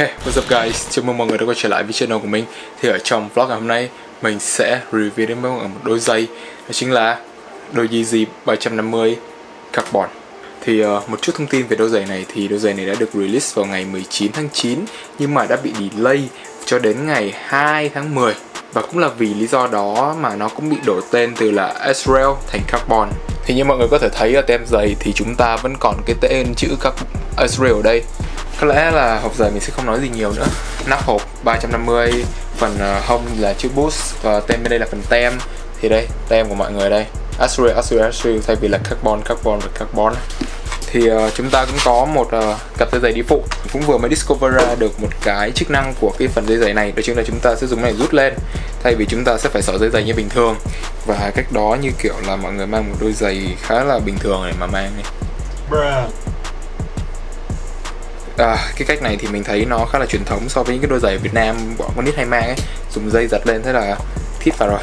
Hey, what's up guys? Chào mừng mọi người đã quay trở lại với channel của mình. Thì ở trong vlog ngày hôm nay Mình sẽ review đến mọi người một đôi giày. Đó chính là đôi Yeezy 350 Carbon. Thì uh, một chút thông tin về đôi giày này. Thì đôi giày này đã được release vào ngày 19 tháng 9 Nhưng mà đã bị delay cho đến ngày 2 tháng 10 Và cũng là vì lý do đó mà nó cũng bị đổi tên từ là Israel thành Carbon. Thì như mọi người có thể thấy ở tem giày thì chúng ta vẫn còn cái tên chữ các Israel ở đây có lẽ là hộp giày mình sẽ không nói gì nhiều nữa. Nắp hộp 350 phần ờ, hông là chữ boost và tem bên đây là phần tem. Thì đây tem của mọi người đây. Astral Astral Astral thay vì là carbon carbon và carbon. Thì uh, chúng ta cũng có một uh, cặp dây giày đi phụ. Cũng vừa mới discover ra được một cái chức năng của cái phần dây giày này. Đó chính là chúng ta sẽ dùng này rút lên. Thay vì chúng ta sẽ phải xỏ dây giày như bình thường. Và cách đó như kiểu là mọi người mang một đôi giày khá là bình thường này mà mang này à, cái cách này thì mình thấy nó khá là truyền thống so với những cái đôi giày Việt Nam bọn con nít hay mang ấy dùng dây giật lên thế là thít vào rồi.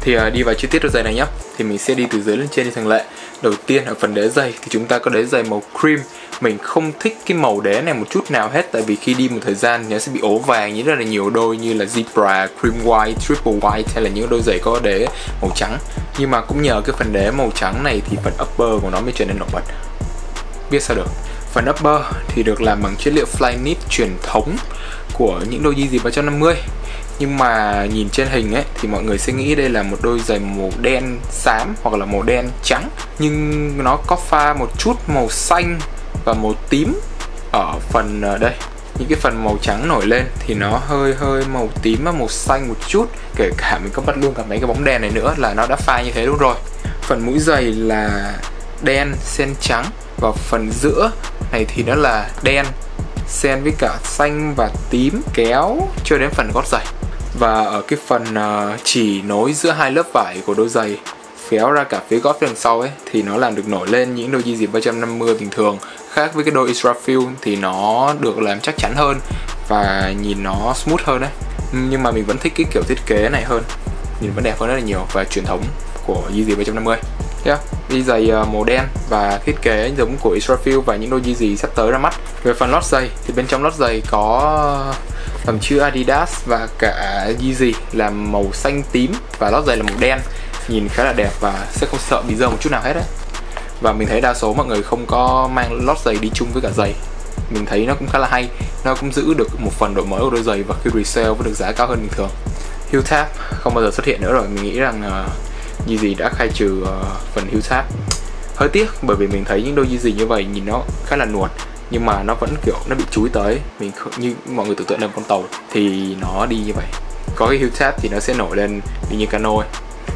Thì à, đi vào chi tiết đôi giày này nhé thì mình sẽ đi từ dưới lên trên như thường lệ. Đầu tiên ở phần đế giày thì chúng ta có đế giày màu cream. Mình không thích cái màu đế này một chút nào hết tại vì khi đi một thời gian nó sẽ bị ố vàng như rất là nhiều đôi như là zebra cream white triple white hay là những đôi giày có đế màu trắng. Nhưng mà cũng nhờ cái phần đế màu trắng này thì phần upper của nó mới trở nên nổi bật. Biết sao được? Phần upper thì được làm bằng chất liệu Flyknit truyền thống của những đôi Yeezy 350 nhưng mà nhìn trên hình ấy, thì mọi người sẽ nghĩ đây là một đôi giày màu đen xám hoặc là màu đen trắng. Nhưng nó có pha một chút màu xanh và màu tím ở phần ờ, đây. Những cái phần màu trắng nổi lên thì nó hơi hơi màu tím và màu xanh một chút. Kể cả mình có bắt luôn cả mấy cái bóng đèn này nữa là nó đã pha như thế luôn rồi. Phần mũi giày là đen xen trắng và phần giữa này thì nó là đen xen với cả xanh và tím kéo cho đến phần gót giày. Và ở cái phần uh, chỉ nối giữa hai lớp vải của đôi giày phéo ra cả phía gót phía đằng sau ấy thì nó làm được nổi lên những đôi Yeezy 350 bình thường. Khác với cái đôi Israfil thì nó được làm chắc chắn hơn và nhìn nó smooth hơn đấy. Nhưng mà mình vẫn thích cái kiểu thiết kế này hơn nhìn vẫn đẹp hơn rất là nhiều và truyền thống của Yeezy 350 yeah. đi giày ờ, màu đen và thiết kế giống của Israfil và những đôi Yeezy sắp tới ra mắt. Về phần lót giày thì bên trong lót giày có ờ, tầm chữ Adidas và cả Yeezy là màu xanh tím và lót giày là màu đen. Nhìn khá là đẹp và sẽ không sợ bị dơ một chút nào hết đấy và mình thấy đa số mọi người không có mang lót giày đi chung với cả giày. Mình thấy nó cũng khá là hay. Nó cũng giữ được một phần độ mới của đôi giày và khi resale vẫn được giá cao hơn bình thường. Heel không bao giờ xuất hiện nữa rồi. Mình nghĩ rằng uh, Yeezy đã khai trừ uh, phần heel sát. Hơi tiếc bởi vì mình thấy những đôi Yeezy như vậy nhìn nó khá là nuột nhưng mà nó vẫn kiểu nó bị chúi tới. Mình như mọi người tưởng tượng lên con tàu thì nó đi như vậy. Có cái heel tab thì nó sẽ nổi lên đi như cano ấy.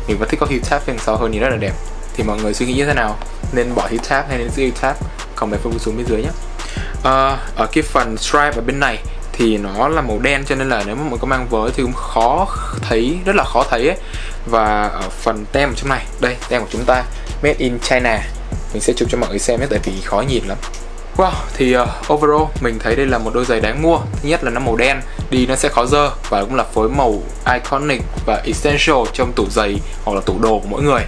Mình vẫn thích có heel tab phía sau hơn thì rất là đẹp. Thì mọi người suy nghĩ như thế nào? Nên bỏ heel tab hay nên giữ heel tab comment phần xuống bên dưới nhé. Uh, ở cái phần stripe ở bên này thì nó là màu đen cho nên là nếu mà mình có mang với thì cũng khó thấy rất là khó thấy ấy. Và ở phần tem ở trong này đây tem của chúng ta made in China. Mình sẽ chụp cho mọi người xem nhé tại vì khó nhìn lắm. Wow, thì uh, overall mình thấy đây là một đôi giày đáng mua. Thứ nhất là nó màu đen, đi nó sẽ khó dơ Và cũng là phối màu iconic và essential trong tủ giày hoặc là tủ đồ của mỗi người.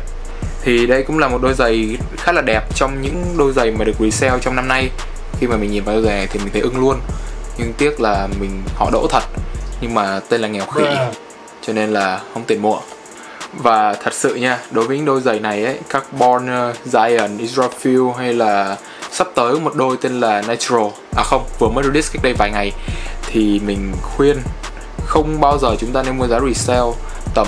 Thì đây cũng là một đôi giày khá là đẹp trong những đôi giày mà được resell trong năm nay. Khi mà mình nhìn vào đôi giày này thì mình thấy ưng luôn. Nhưng tiếc là mình họ đỗ thật Nhưng mà tên là nghèo khỉ Cho nên là không tiền mua. Và thật sự nha đối với những đôi giày này ấy carbon uh, giant israfil hay là sắp tới một đôi tên là natural à không vừa mới release cách đây vài ngày thì mình khuyên không bao giờ chúng ta nên mua giá resale. Tầm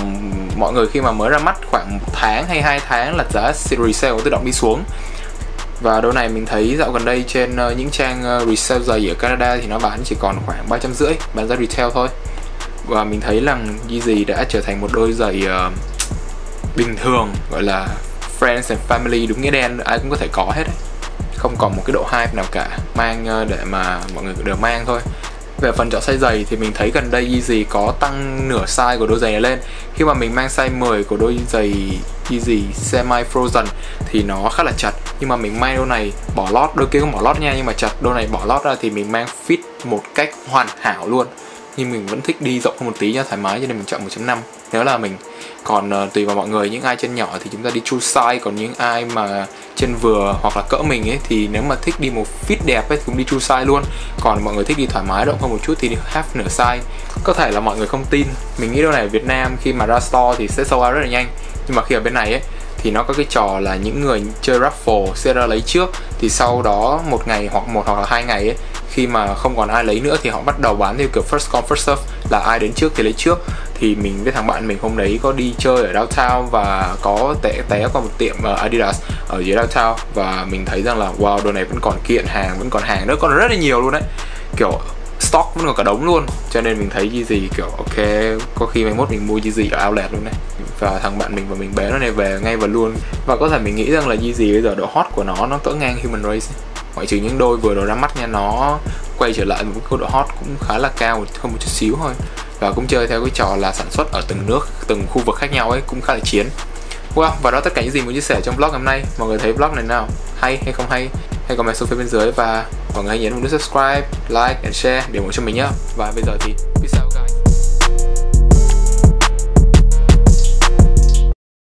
mọi người khi mà mới ra mắt khoảng một tháng hay hai tháng là giá resale tự động đi xuống và đôi này mình thấy dạo gần đây trên uh, những trang ờ, uh, resale giày ở Canada thì nó bán chỉ còn khoảng ba trăm rưỡi bán giá retail thôi. Và mình thấy rằng Yeezy đã trở thành một đôi giày uh, bình thường gọi là friends and family đúng nghĩa đen ai cũng có thể có hết ấy. không còn một cái độ hype nào cả mang uh, để mà mọi người đều mang thôi. Về phần chọn size giày thì mình thấy gần đây Yeezy có tăng nửa size của đôi giày này lên. Khi mà mình mang size 10 của đôi giày Yeezy semi frozen thì nó khá là chặt nhưng mà mình mang đôi này bỏ lót đôi kia cũng bỏ lót nha nhưng mà chặt đôi này bỏ lót ra thì mình mang fit một cách hoàn hảo luôn. Nhưng mình vẫn thích đi rộng hơn một tí cho thoải mái cho nên mình chọn 1.5 nếu là mình còn uh, tùy vào mọi người những ai chân nhỏ thì chúng ta đi true size còn những ai mà chân vừa hoặc là cỡ mình ấy thì nếu mà thích đi một fit đẹp ấy thì cũng đi true size luôn. Còn mọi người thích đi thoải mái rộng hơn một chút thì đi half nửa size. Có thể là mọi người không tin mình nghĩ đâu này ở Việt Nam khi mà ra store thì sẽ sold out rất là nhanh. Nhưng mà khi ở bên này ấy thì nó có cái trò là những người chơi raffle sẽ ra lấy trước. Thì sau đó một ngày hoặc một hoặc là hai ngày ấy, khi mà không còn ai lấy nữa thì họ bắt đầu bán theo kiểu first come, first serve, là ai đến trước thì lấy trước. Thì mình với thằng bạn mình hôm đấy có đi chơi ở downtown và có té té qua một tiệm ờ, Adidas ở dưới downtown. Và mình thấy rằng là, wow, đồ này vẫn còn kiện hàng, vẫn còn hàng nữa, còn rất là nhiều luôn đấy. Kiểu stock vẫn còn cả đống luôn. Cho nên mình thấy gì gì kiểu ok có khi mai mốt mình mua gì gì ở outlet luôn đấy. Và thằng bạn mình và mình bé nó này về ngay và luôn. Và có thể mình nghĩ rằng là gì gì bây giờ độ hot của nó nó cỡ ngang human race ngoại trừ những đôi vừa rồi ra mắt nha nó quay trở lại một cái độ hot cũng khá là cao hơn một chút xíu thôi. Và cũng chơi theo cái trò là sản xuất ở từng nước từng khu vực khác nhau ấy cũng khá là chiến. Wow, và đó tất cả những gì mình chia sẻ trong vlog ngày hôm nay. Mọi người thấy vlog này nào? Hay hay không hay? Hãy comment xuống phía bên dưới và mọi người hãy nhấn vào nút subscribe, like and share để ủng hộ cho mình nhé. Và bây giờ thì peace out